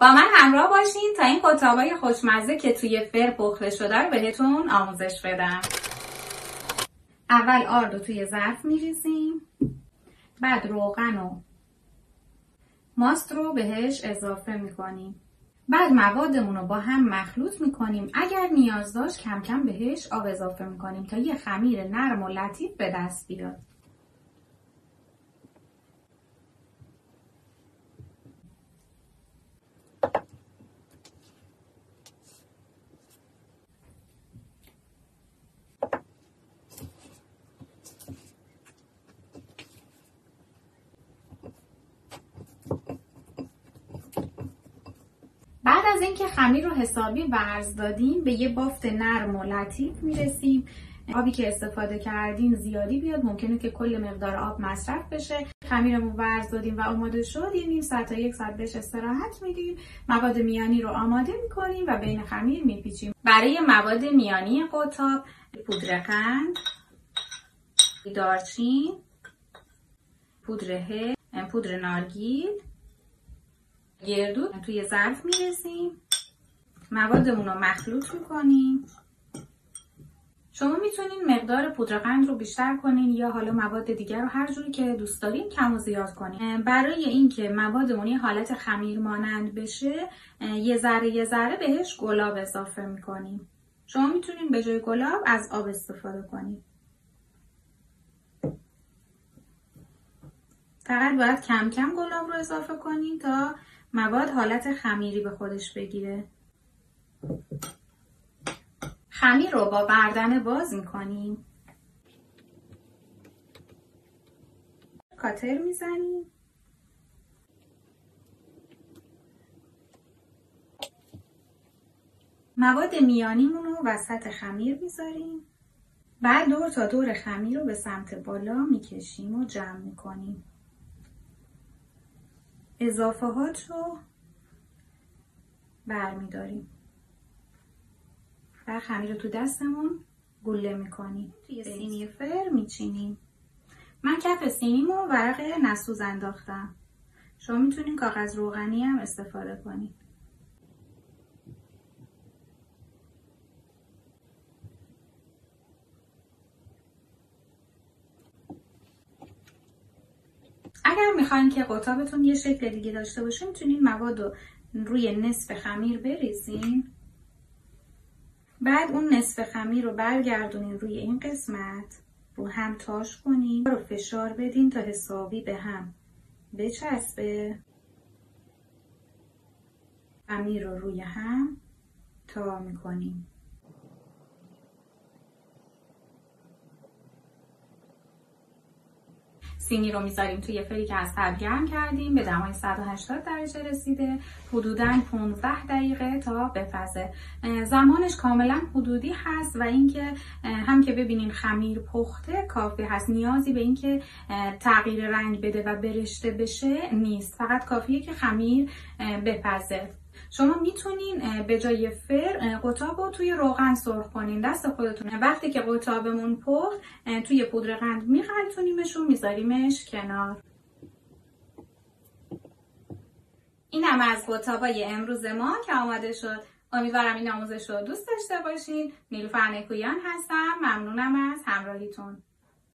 با من همراه باشین تا این قطابای خوشمزه که توی فر پخته شده رو بهتون آموزش بدم. اول آرد رو توی ظرف میریزیم. بعد روغن و ماست رو بهش اضافه می‌کنیم. بعد موادمون رو با هم مخلوط می‌کنیم. اگر نیاز داشت کم کم بهش آب اضافه می‌کنیم تا یه خمیر نرم و لطیف به دست بیاد بعد از اینکه خمیر رو حسابی ورز دادیم به یه بافت نرم و لطیف می‌رسیم. آبی که استفاده کردیم زیادی بیاد. ممکنه که کل مقدار آب مصرف بشه. خمیرمون ورز دادیم و آماده شد یه نیم ساعت تا یک ساعت بهش استراحت میدیم. مواد میانی رو آماده می‌کنیم و بین خمیر میپیچیم. برای مواد میانی قطاب پودر قند دارچین پودر هل پودر نارگیل گردو توی ظرف می‌رسیم موادمون رو مخلوط می‌کنیم. شما می‌تونین مقدار پودرقند رو بیشتر کنین یا حالا مواد دیگر رو هر جوری که دوست دارین کم و زیاد کنین. برای اینکه موادمون یه حالت خمیر مانند بشه یه ذره یه ذره بهش گلاب اضافه می‌کنیم. شما می‌تونین به جای گلاب از آب استفاده کنین. فقط باید کم کم گلاب رو اضافه کنین تا مواد حالت خمیری به خودش بگیره. خمیر رو با بردن باز می‌کنیم. کاتر می‌زنیم. مواد میانیمون رو وسط خمیر می‌ذاریم. بعد دور تا دور خمیر رو به سمت بالا می‌کشیم و جمع می‌کنیم. اضافه هات رو برمیداریم. و خمیر رو تو دستمون گله می‌کنیم. توی سینی. فر میچینیم. من کف سینیمو ورق نسوز انداختم. شما می‌تونین کاغذ روغنی هم استفاده کنید اگر می‌خواین که قطابتون یه شکل دیگه داشته باشه می‌تونین مواد رو روی نصف خمیر بریزین. بعد اون نصف خمیر رو برگردونین روی این قسمت رو هم تاش کنین رو فشار بدین تا حسابی به هم بچسبه. خمیر رو روی هم تا می‌کنیم سینی رو می‌ذاریم توی فری که از تب گرم کردیم به دمای 180 درجه رسیده. حدودا 15 دقیقه تا بپزه. زمانش کاملا حدودی هست و اینکه هم که ببینین خمیر پخته کافی هست. نیازی به اینکه تغییر رنگ بده و برشته بشه نیست. فقط کافیه که خمیر بپزه. شما می‌تونین به جای فر قطاب رو توی روغن سرخ کنین. دست خودتونه وقتی که قطابمون پخت توی پودر قند میغلطونیمش و میذاریمش کنار. این هم از قطابای امروز ما که آماده شد. امیدوارم این آموزش رو دوست داشته باشین. نیلوفر نکویان هستم. ممنونم از همراهیتون.